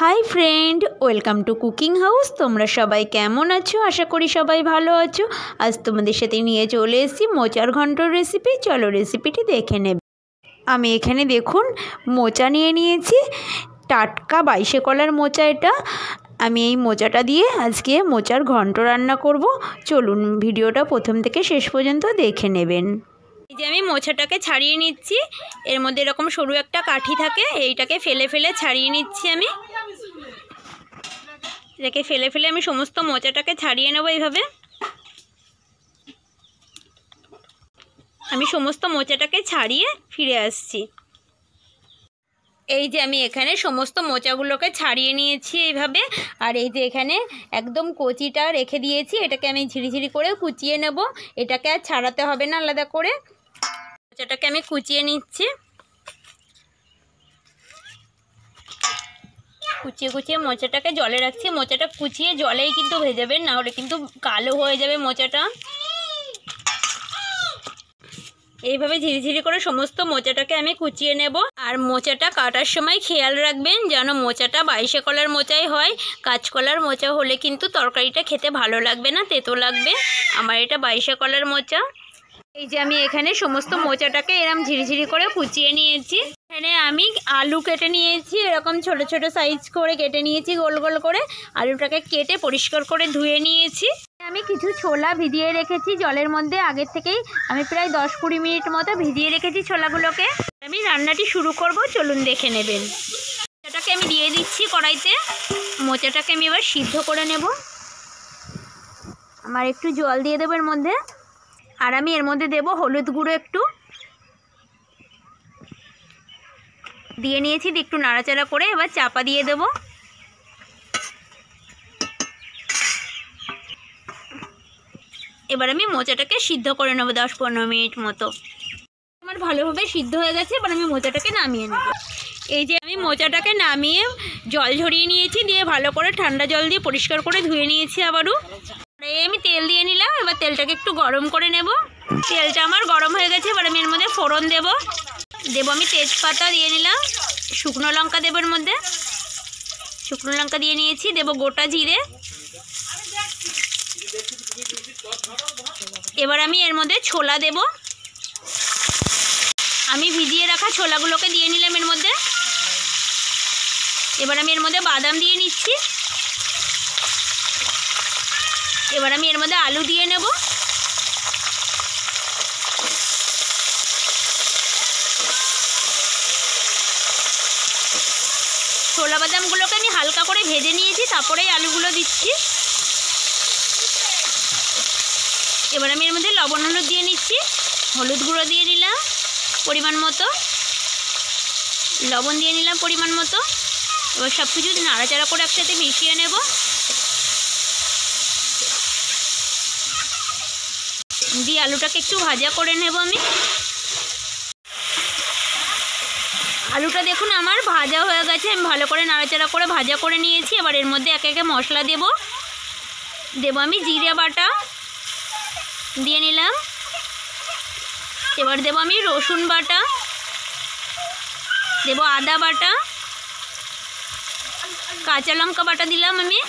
Hi friend, welcome to cooking house. তোমরা সবাই কেমন আছো? আশা করি সবাই ভালো আছো। আজ তোমাদের সাথে নিয়ে চলে এসেছি মোচার ঘন্টর রেসিপি চলো রেসিপিটি দেখে নেবে। আমি এখানে দেখুন, মোচা নিয়ে নিয়েছি। টাটকা বাইশে কলার মোচা এটা। আমি এই মোচাটা দিয়ে আজকে মোচার ঘন্ট রান্না করব। চলুন ভিডিওটা প্রথম থেকে শেষ পর্যন্ত দেখে নেবেন। এই যে আমি মোচাটাকে ছাড়িয়ে নিচ্ছি। এর মধ্যে এরকম সরু একটা কাঠি থাকে। এইটাকে ফেলে ফেলে ছাড়িয়ে নিচ্ছি আমি। এটাকে ফেলে ফেলে আমি সমস্ত মোচাটাকে ছাড়িয়ে নেব এইভাবে। আমি সমস্ত মোচাটাকে ছাড়িয়ে ফিরে আসছি। এই যে আমি এখানে সমস্ত মোচাগুলোকে ছাড়িয়ে নিয়েছি এইভাবে, আর এই যে এখানে একদম কচিটা রেখে দিয়েছি, এটাকে আমি ঝিরিঝিরি করে কুচিয়ে নেব। এটাকে আর ছাড়াতে হবে না আলাদা করে। মোচাটাকে আমি কুচিয়ে নিচ্ছি। কুচিয়ে কুচিয়ে মোচাটাকে জলে রাখছি। মোচাটা কুচিয়ে জলেই কিন্তু ভেজাবেন না হলে কিন্তু কালো হয়ে যাবে মোচাটা। এইভাবে ঝিরিঝিরি করে সমস্ত মোচাটাকে আমি কুচিয়ে নেব। আর মোচাটা কাটার সময় খেয়াল রাখবেন যেন মোচাটা বাইশে কলার মোচাই হয়। কাঁচকলার মোচা হলে কিন্তু তরকারিটা খেতে ভালো লাগবে না, তেতো লাগবে। আমার এটা বাইশে কলার মোচা। এই যে আমি এখানে সমস্ত মোচাটাকে এরম ঝিরিঝিরি করে কুচিয়ে নিয়েছি। এখানে আমি আলু কেটে নিয়েছি, এরকম ছোট ছোট সাইজ করে কেটে নিয়েছি, গোল গোল করে। আলুটাকে কেটে পরিষ্কার করে ধুয়ে নিয়েছি। আমি কিছু ছোলা ভিজিয়ে রেখেছি জলের মধ্যে। আগের থেকেই আমি প্রায় দশ কুড়ি মিনিট মতো ভিজিয়ে রেখেছি ছোলাগুলোকে। আমি রান্নাটি শুরু করব, চলুন দেখে নেবেন। মোচাটাকে আমি দিয়ে দিচ্ছি কড়াইতে। মোচাটাকে আমি এবার সিদ্ধ করে নেব। আমার একটু জল দিয়ে দেবো এর মধ্যে। আর আমি এর মধ্যে দেব হলুদ গুঁড়ো একটু। দিয়ে নিয়েছি একটু নাড়াচাড়া করে এবার চাপা দিয়ে দেব। এবার আমি মোচাটাকে সিদ্ধ করে নেব দশ পনেরো মিনিট মতো। আমার ভালোভাবে সিদ্ধ হয়ে গেছে, এবার আমি মোচাটাকে নামিয়ে নেব। এই যে আমি মোচাটাকে নামিয়ে জল ঝরিয়ে নিয়েছি, দিয়ে ভালো করে ঠান্ডা জল দিয়ে পরিষ্কার করে ধুয়ে নিয়েছি আবারও। আমি তেল দিয়ে নিলাম, এবার তেলটাকে একটু গরম করে নেব। তেলটা আমার গরম হয়ে গেছে, এবার আমি এর মধ্যে ফোড়ন দেব। দেবো আমি তেজপাতা দিয়ে নিলাম, শুকনো লঙ্কা দেবো এর মধ্যে। শুকনো লঙ্কা দিয়ে নিয়েছি, দেবো গোটা জিরে। এবার আমি এর মধ্যে ছোলা দেব। আমি ভিজিয়ে রাখা ছোলাগুলোকে দিয়ে নিলাম এর মধ্যে। এবার আমি এর মধ্যে বাদাম দিয়ে নিচ্ছি। এবার আমি এর মধ্যে আলু দিয়ে নেব। ছোলা বাদামগুলোকে আমি হালকা করে ভেজে নিয়েছি, তারপরেই আলুগুলো দিচ্ছি। এবার আমি এর মধ্যে লবণ হলুদ দিয়ে নিচ্ছি। হলুদ গুঁড়ো দিয়ে নিলাম পরিমাণ মতো। লবণ দিয়ে নিলাম পরিমাণ মতো। এবার সব কিছু নাড়াচাড়া করে একসাথে মিশিয়ে নেব। দিয়ে আলুটাকে একটু ভাজা করে নেব আমি। আলুটা দেখুন আমার ভাজা হয়ে গেছে, আমি ভালো করে নাড়াচাড়া করে ভাজা করে নিয়েছি। এবার এর মধ্যে একে একে মশলা দেব। দেব আমি জিরে বাটা, দিয়ে নিলাম। এবার দেব আমি রসুন বাটা, দেব আদা বাটা, কাঁচা লঙ্কা বাটা দিলাম আমি।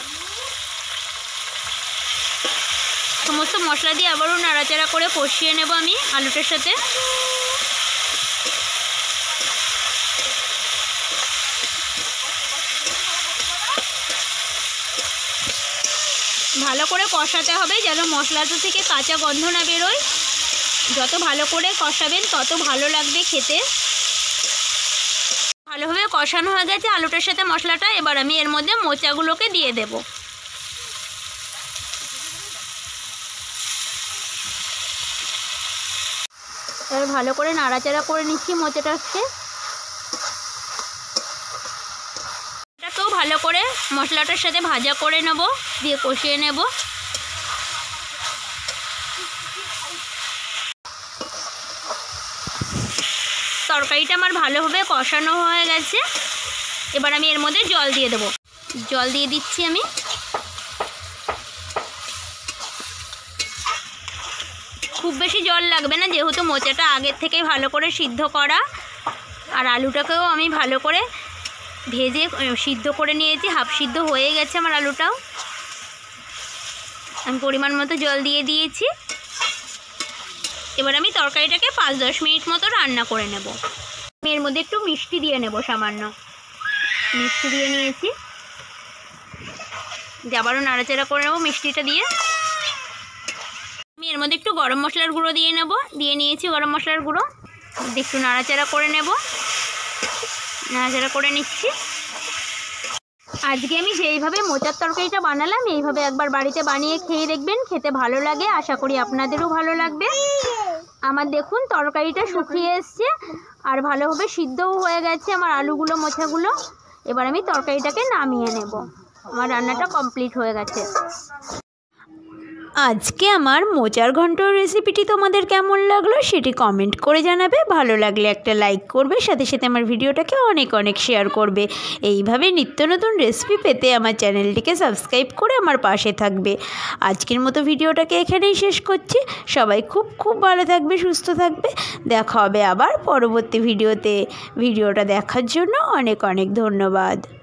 সমস্ত মশলা দিয়ে আবারও নাড়াচাড়া করে কষিয়ে নেব আমি আলুটার সাথে। ভালো করে কষাতে হবে যেন মশলাটা থেকে কাঁচা গন্ধ না বেরোয়। যত ভালো করে কষাবেন, তত ভালো লাগবে খেতে। ভালোভাবে কষানো হয়ে গেছে আলুটার সাথে মশলাটা। এবার আমি এর মধ্যে মোচাগুলোকে দিয়ে দেব। এবার ভালো করে নাড়াচাড়া করে নিচ্ছি মোচাটাকে এটাকেও ভালো করে মশলাটার সাথে ভাজা করে নেব, দিয়ে কষিয়ে নেব। তরকারিটা আমার ভালোভাবে কষানো হয়ে গেছে। এবার আমি এর মধ্যে জল দিয়ে দেবো। জল দিয়ে দিচ্ছি আমি। খুব বেশি জল লাগবে না, যেহেতু মোচাটা আগের থেকেই ভালো করে সিদ্ধ করা। আর আলুটাকেও আমি ভালো করে ভেজে সিদ্ধ করে নিয়েছি, হাফ সিদ্ধ হয়ে গেছে আমার আলুটাও। আমি পরিমাণ মতো জল দিয়ে দিয়েছি। এবার আমি তরকারিটাকে পাঁচ দশ মিনিট মতো রান্না করে নেব। এর মধ্যে একটু মিষ্টি দিয়ে নেব সামান্য। মিষ্টি দিয়ে নিয়েছি। দিয়ে আবারও নাড়াচাড়া করে নেব মিষ্টিটা দিয়ে। এর মধ্যে একটু গরম মশলার গুঁড়ো দিয়ে নেব। দিয়ে নিয়েছি গরম মশলার গুঁড়ো। একটু নাড়াচাড়া করে নেব। নাড়াচাড়া করে নিচ্ছি। আজকে আমি যেইভাবে মোচার তরকারিটা বানালাম, এইভাবে একবার বাড়িতে বানিয়ে খেয়ে দেখবেন, খেতে ভালো লাগে। আশা করি আপনাদেরও ভালো লাগবে। আমার দেখুন, তরকারিটা শুকিয়ে এসছে আর ভালোভাবে সিদ্ধও হয়ে গেছে আমার আলুগুলো, মোচাগুলো। এবার আমি তরকারিটাকে নামিয়ে নেব। আমার রান্নাটা কমপ্লিট হয়ে গেছে। আজকে আমার মোচার ঘন্টর রেসিপিটি তোমাদের কেমন লাগল সেটি কমেন্ট করে জানাবে। ভালো লাগলে একটা লাইক করবে, সাথে সাথে আমার ভিডিওটাকে অনেক অনেক শেয়ার করবে। এইভাবে নিত্য নতুন রেসিপি পেতে আমার চ্যানেলটিকে সাবস্ক্রাইব করে আমার পাশে থাকবে। আজকের মতো ভিডিওটাকে এখানেই শেষ করছি। সবাই খুব খুব ভালো থাকবে, সুস্থ থাকবে। দেখা হবে আবার পরবর্তী ভিডিওতে। ভিডিওটা দেখার জন্য অনেক অনেক ধন্যবাদ।